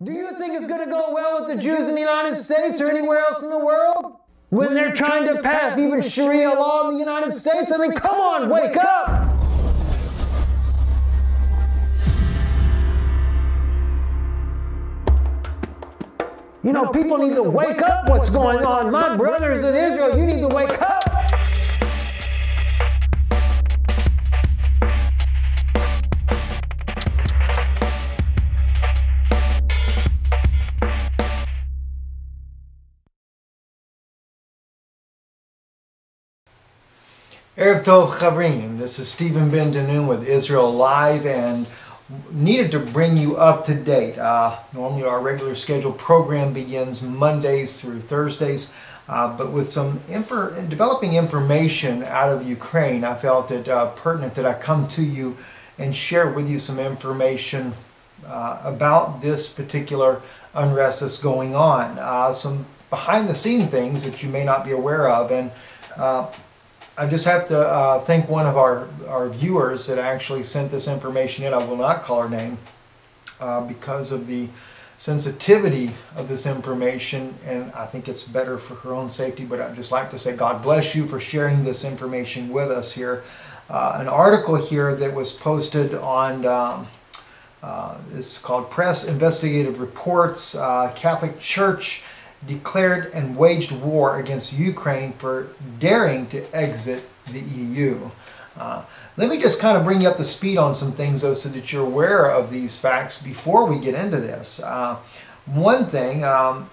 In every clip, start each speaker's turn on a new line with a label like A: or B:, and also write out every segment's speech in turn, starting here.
A: Do you think it's going to go well with the Jews in the United States or anywhere else in the world? When they're trying to pass even Sharia law in the United States? I mean, come on, wake up! You know, people need to wake up what's going on. My brothers in Israel, you need to wake up.
B: Erev Tov Chavrim. This is Stephen Ben Danoon with Israel Live and needed to bring you up to date. Uh, normally our regular scheduled program begins Mondays through Thursdays, uh, but with some developing information out of Ukraine, I felt it uh, pertinent that I come to you and share with you some information uh, about this particular unrest that's going on. Uh, some behind the scene things that you may not be aware of and uh, I just have to uh, thank one of our, our viewers that actually sent this information in. I will not call her name uh, because of the sensitivity of this information, and I think it's better for her own safety. But I'd just like to say, God bless you for sharing this information with us here. Uh, an article here that was posted on. Um, uh, it's called Press Investigative Reports, uh, Catholic Church declared and waged war against Ukraine for daring to exit the EU. Uh, let me just kind of bring you up to speed on some things, though, so that you're aware of these facts before we get into this. Uh, one thing, um,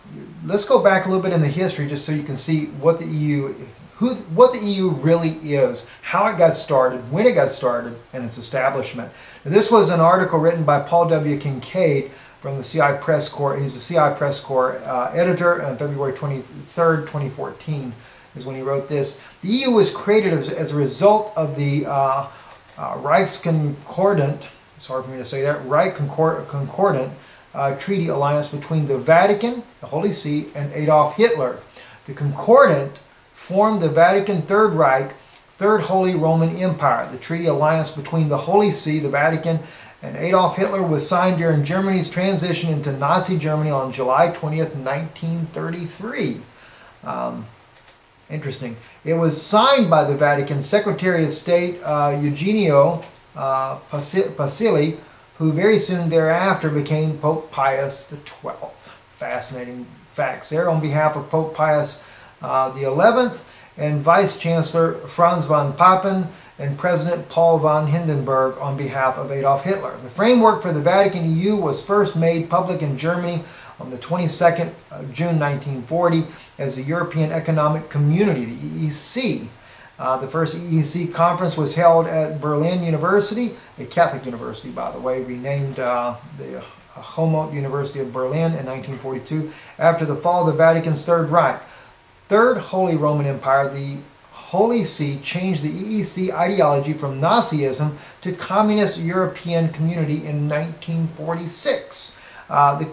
B: let's go back a little bit in the history just so you can see what the EU, who, what the EU really is, how it got started, when it got started, and its establishment. Now, this was an article written by Paul W. Kincaid from the CI Press Corps. He's a CI Press Corps uh, editor on February 23rd, 2014 is when he wrote this. The EU was created as, as a result of the uh, uh, Reichsconcordant, sorry for me to say that, Reich Concordant uh, treaty alliance between the Vatican, the Holy See, and Adolf Hitler. The Concordant formed the Vatican Third Reich, Third Holy Roman Empire. The treaty alliance between the Holy See, the Vatican, and Adolf Hitler was signed during Germany's transition into Nazi Germany on July 20th, 1933. Um, interesting. It was signed by the Vatican Secretary of State uh, Eugenio uh, who very soon thereafter became Pope Pius XII. Fascinating facts there. On behalf of Pope Pius uh, XI and Vice Chancellor Franz von Papen, and President Paul von Hindenburg on behalf of Adolf Hitler. The framework for the Vatican EU was first made public in Germany on the 22nd of June 1940 as the European Economic Community, the EEC. Uh, the first EEC conference was held at Berlin University, a Catholic university, by the way, renamed uh, the Humboldt University of Berlin in 1942 after the fall of the Vatican's Third Reich. Third Holy Roman Empire, the Holy See changed the EEC ideology from Nazism to Communist European Community in 1946. Uh, the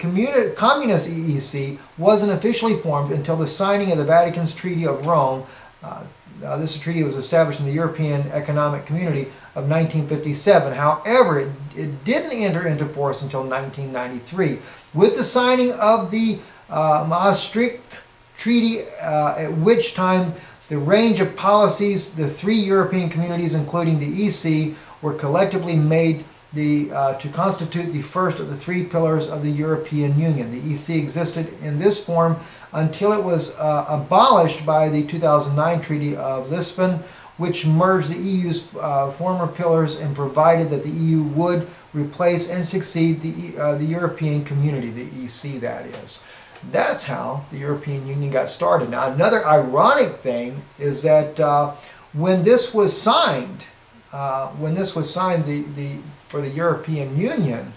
B: Communist EEC wasn't officially formed until the signing of the Vatican's Treaty of Rome. Uh, uh, this treaty was established in the European Economic Community of 1957. However, it, it didn't enter into force until 1993. With the signing of the uh, Maastricht Treaty, uh, at which time the range of policies, the three European communities, including the EC, were collectively made the, uh, to constitute the first of the three pillars of the European Union. The EC existed in this form until it was uh, abolished by the 2009 Treaty of Lisbon, which merged the EU's uh, former pillars and provided that the EU would replace and succeed the, uh, the European Community, the EC that is. That's how the European Union got started. Now, another ironic thing is that uh, when this was signed, uh, when this was signed the, the, for the European Union,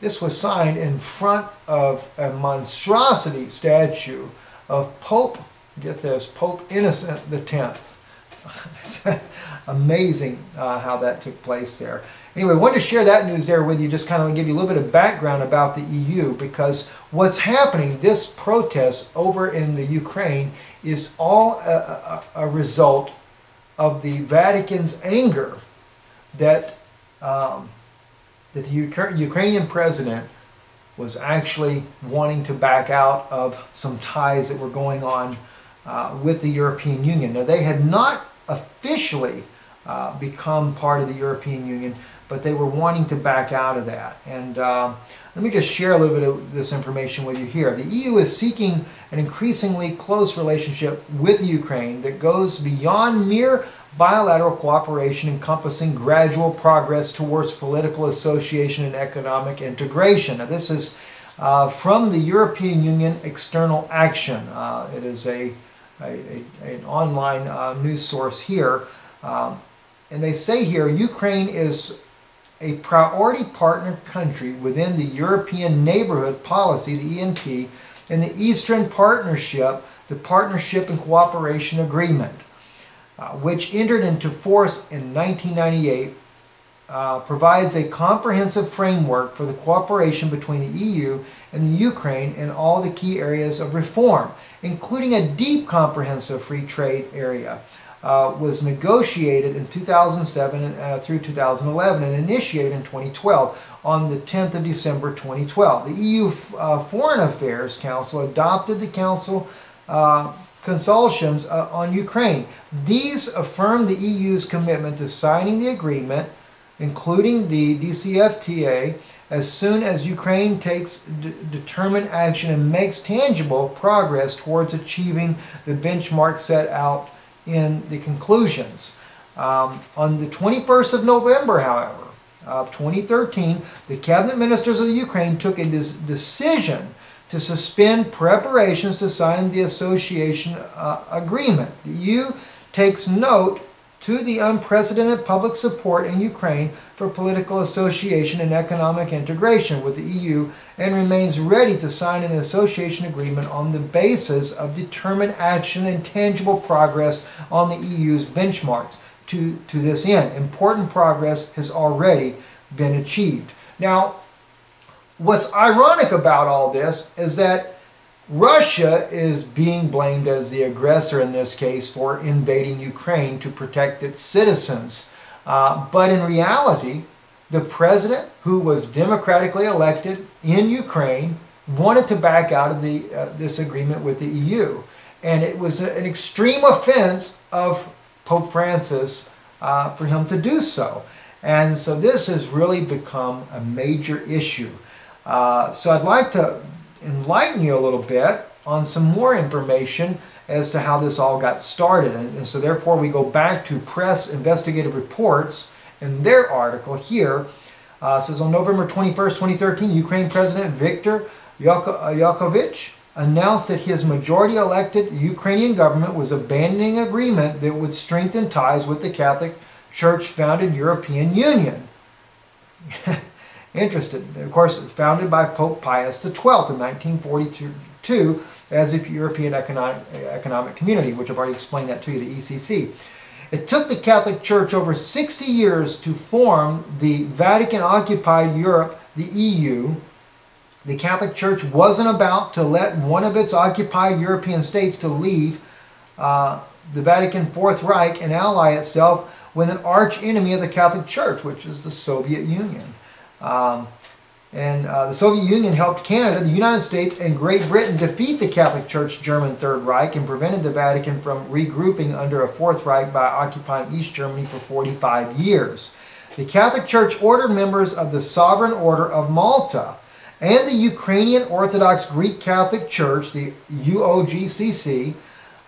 B: this was signed in front of a monstrosity statue of Pope, get this, Pope Innocent X. amazing uh, how that took place there. Anyway, I wanted to share that news there with you, just kind of give you a little bit of background about the EU, because what's happening, this protest over in the Ukraine, is all a, a, a result of the Vatican's anger that, um, that the Ukrainian president was actually wanting to back out of some ties that were going on uh, with the European Union. Now, they had not officially uh, become part of the European Union, but they were wanting to back out of that. And uh, let me just share a little bit of this information with you here. The EU is seeking an increasingly close relationship with Ukraine that goes beyond mere bilateral cooperation encompassing gradual progress towards political association and economic integration. Now, this is uh, from the European Union External Action. Uh, it is a, a, a an online uh, news source here. Um, and they say here Ukraine is a priority partner country within the European Neighborhood Policy, the ENP, and the Eastern Partnership, the Partnership and Cooperation Agreement. Uh, which entered into force in 1998, uh, provides a comprehensive framework for the cooperation between the EU and the Ukraine in all the key areas of reform, including a deep comprehensive free trade area. Uh, was negotiated in 2007 uh, through 2011 and initiated in 2012 on the 10th of December 2012. The EU uh, Foreign Affairs Council adopted the Council uh, consultations uh, on Ukraine. These affirm the EU's commitment to signing the agreement, including the DCFTA, as soon as Ukraine takes determined action and makes tangible progress towards achieving the benchmark set out in the conclusions. Um, on the 21st of November, however, of 2013, the cabinet ministers of the Ukraine took a decision to suspend preparations to sign the association uh, agreement. The EU takes note to the unprecedented public support in Ukraine for political association and economic integration with the EU and remains ready to sign an association agreement on the basis of determined action and tangible progress on the EU's benchmarks. To, to this end, important progress has already been achieved. Now, what's ironic about all this is that Russia is being blamed as the aggressor in this case for invading Ukraine to protect its citizens. Uh, but in reality, the president, who was democratically elected in Ukraine, wanted to back out of the, uh, this agreement with the EU. And it was an extreme offense of Pope Francis uh, for him to do so. And so this has really become a major issue. Uh, so I'd like to enlighten you a little bit on some more information as to how this all got started. And, and so therefore we go back to Press Investigative Reports and their article here. Uh, says on November 21st, 2013, Ukraine President Viktor uh, Yakovich announced that his majority elected Ukrainian government was abandoning agreement that would strengthen ties with the Catholic Church founded European Union. interested. Of course, founded by Pope Pius XII in 1942 as a European economic, economic community, which I've already explained that to you, the ECC. It took the Catholic Church over 60 years to form the Vatican occupied Europe, the EU. The Catholic Church wasn't about to let one of its occupied European states to leave uh, the Vatican Fourth Reich and ally itself with an arch enemy of the Catholic Church, which is the Soviet Union. Um, and uh, the Soviet Union helped Canada, the United States, and Great Britain defeat the Catholic Church German Third Reich and prevented the Vatican from regrouping under a Fourth Reich by occupying East Germany for 45 years. The Catholic Church ordered members of the Sovereign Order of Malta and the Ukrainian Orthodox Greek Catholic Church, the UOGCC,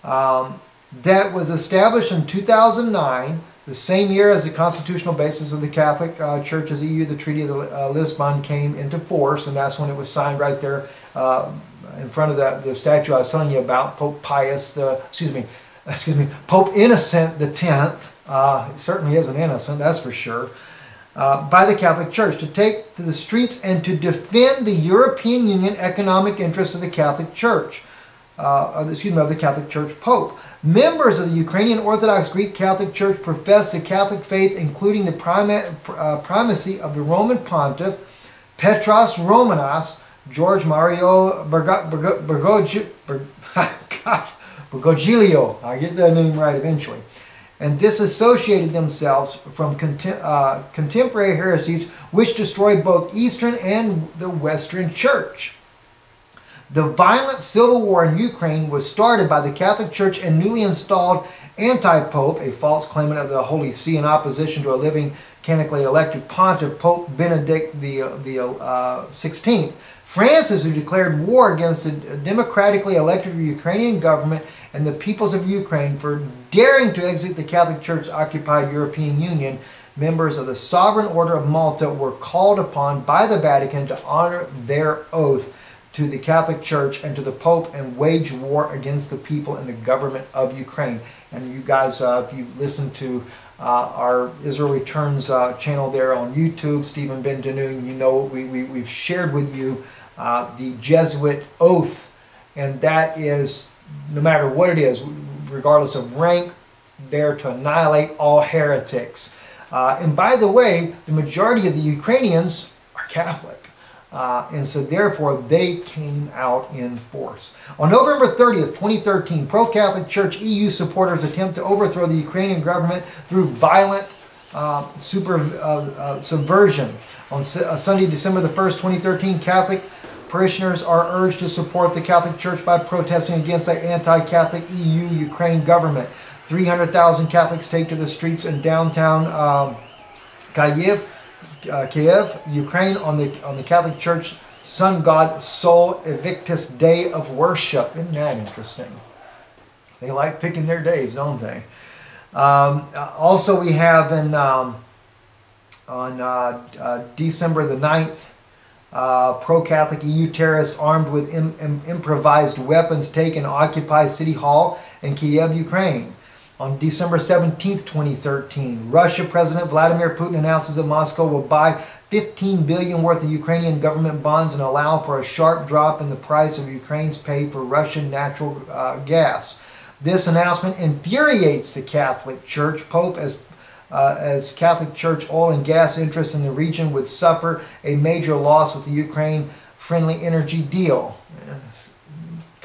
B: um, that was established in 2009 the same year as the constitutional basis of the Catholic uh, Church as EU, the Treaty of the, uh, Lisbon came into force, and that's when it was signed right there uh, in front of the, the statue I was telling you about, Pope Pius, the, excuse me, excuse me, Pope Innocent the Tenth. Uh, certainly isn't innocent, that's for sure. Uh, by the Catholic Church to take to the streets and to defend the European Union economic interests of the Catholic Church uh, excuse me, of the Catholic Church Pope. Members of the Ukrainian Orthodox Greek Catholic Church profess the Catholic faith, including the prima, uh, primacy of the Roman Pontiff, Petros Romanos, George Mario Bergoglio. I get the name right eventually. and disassociated themselves from contem- uh, contemporary heresies which destroyed both Eastern and the Western Church. The violent civil war in Ukraine was started by the Catholic Church and newly installed anti-pope, a false claimant of the Holy See in opposition to a living canonically elected pontiff, Pope Benedict the, the uh, 16th. Francis, who declared war against the democratically elected Ukrainian government and the peoples of Ukraine for daring to exit the Catholic Church occupied European Union, members of the Sovereign Order of Malta were called upon by the Vatican to honor their oath to the Catholic Church and to the Pope and wage war against the people and the government of Ukraine. And you guys, uh, if you listen to uh, our Israel Returns uh, channel there on YouTube, Stephen Ben Danoon, you know we, we, we've shared with you uh, the Jesuit oath, and that is, no matter what it is, regardless of rank, there to annihilate all heretics. Uh, and by the way, the majority of the Ukrainians are Catholic. Uh, and so therefore they came out in force. On November 30th, 2013, pro-Catholic Church EU supporters attempt to overthrow the Ukrainian government through violent uh, super uh, uh subversion. On uh, Sunday, December the 1st, 2013, Catholic parishioners are urged to support the Catholic Church by protesting against the anti-Catholic EU Ukraine government. 300,000 Catholics take to the streets in downtown um, Kyiv uh, Kiev, Ukraine, on the on the Catholic Church Sun God Sol Invictus Day of Worship. Isn't that interesting? They like picking their days, don't they? Um, uh, also, we have in um, on uh, uh, December the 9th, uh, pro-Catholic EU terrorists armed with Im Im improvised weapons take and occupy City Hall in Kiev, Ukraine. On December 17, 2013, Russia President Vladimir Putin announces that Moscow will buy 15 billion worth of Ukrainian government bonds and allow for a sharp drop in the price of Ukraine's pay for Russian natural uh, gas. This announcement infuriates the Catholic Church. Pope, as uh, as Catholic Church oil and gas interests in the region would suffer a major loss with the Ukraine friendly energy deal.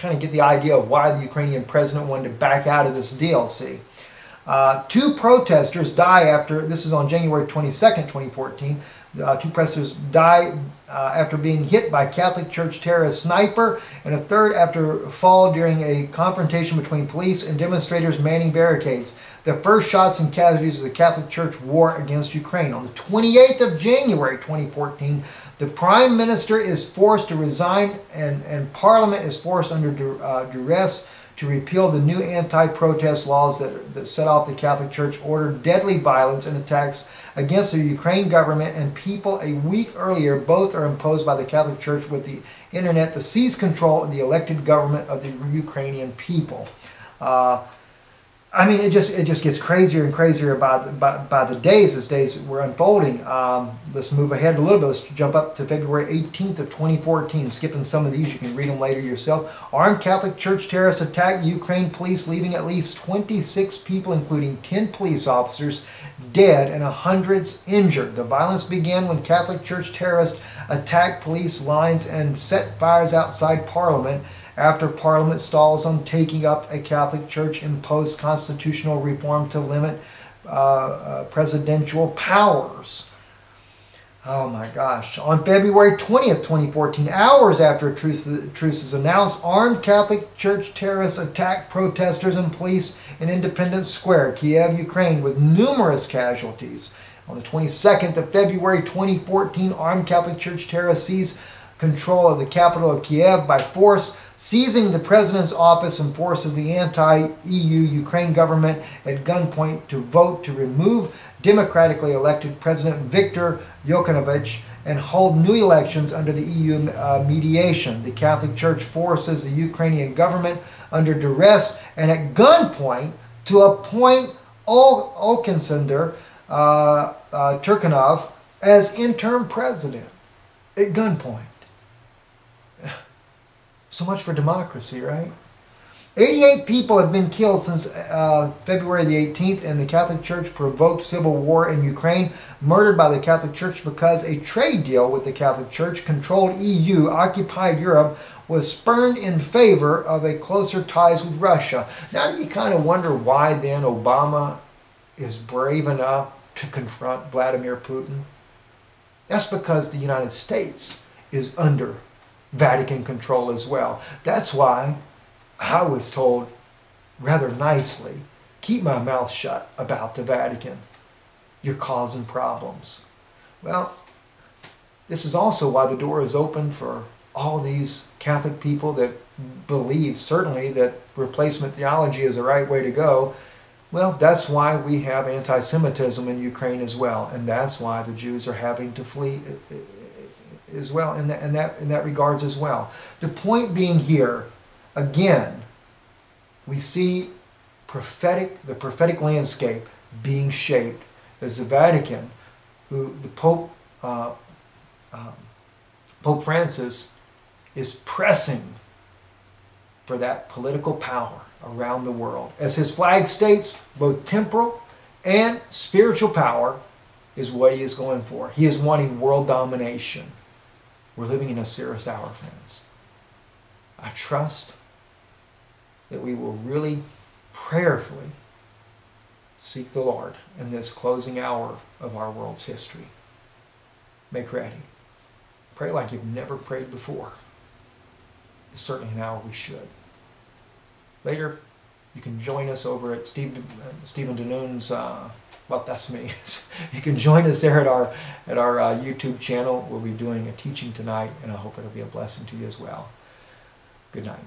B: Kind of get the idea of why the Ukrainian president wanted to back out of this see. Uh, two protesters die after, this is on January 22nd, 2014, uh, two protesters die uh, after being hit by Catholic Church terrorist sniper, and a third after fall during a confrontation between police and demonstrators manning barricades. The first shots and casualties of the Catholic Church war against Ukraine. On the 28th of January 2014, the prime minister is forced to resign, and, and parliament is forced under uh, duress to repeal the new anti protest laws that, that set off the Catholic Church, ordered deadly violence and attacks against the Ukraine government and people a week earlier. Both are imposed by the Catholic Church with the internet to seize control of the elected government of the Ukrainian people. Uh, I mean, it just it just gets crazier and crazier by the, by, by the days as days were unfolding. Um, let's move ahead a little bit. Let's jump up to February 18th of 2014. Skipping some of these, you can read them later yourself. Armed Catholic Church terrorists attacked Ukraine police, leaving at least 26 people, including 10 police officers, dead and hundreds injured. The violence began when Catholic Church terrorists attacked police lines and set fires outside Parliament after Parliament stalls on taking up a Catholic Church imposed constitutional reform to limit uh, uh, presidential powers. Oh my gosh. On February 20th, 2014, hours after a truce, truce is announced, armed Catholic Church terrorists attacked protesters and police in Independence Square, Kiev, Ukraine, with numerous casualties. On the 22nd of February 2014, armed Catholic Church terrorists seized control of the capital of Kiev by force, seizing the president's office and forces the anti-EU Ukraine government at gunpoint to vote to remove democratically elected President Viktor Yanukovych and hold new elections under the EU uh, mediation. The Catholic Church forces the Ukrainian government under duress and at gunpoint to appoint Ol- uh, uh, Turchynov as interim president at gunpoint. So much for democracy, right? 88 people have been killed since uh, February the 18th, and the Catholic Church provoked civil war in Ukraine, murdered by the Catholic Church because a trade deal with the Catholic Church controlled EU, occupied Europe, was spurned in favor of a closer ties with Russia. Now you kind of wonder why then Obama is brave enough to confront Vladimir Putin? That's because the United States is under Vatican control as well. That's why I was told rather nicely keep my mouth shut about the Vatican. You're causing problems. Well, this is also why the door is open for all these Catholic people that believe certainly that replacement theology is the right way to go. Well, that's why we have anti Semitism in Ukraine as well, and that's why the Jews are having to flee as well in that, in that, in that regards as well. The point being here, again, we see prophetic, the prophetic landscape being shaped as the Vatican, who the Pope, uh, um, Pope Francis, is pressing for that political power around the world. As his flag states, both temporal and spiritual power is what he is going for. He is wanting world domination. We're living in a serious hour, friends. I trust that we will really prayerfully seek the Lord in this closing hour of our world's history. Make ready. Pray like you've never prayed before. It's certainly an hour we should. Later, you can join us over at Steve, uh, Stephen Danoon's, uh, well, that's me. you can join us there at our, at our uh, YouTube channel. We'll be doing a teaching tonight, and I hope it'll be a blessing to you as well. Good night.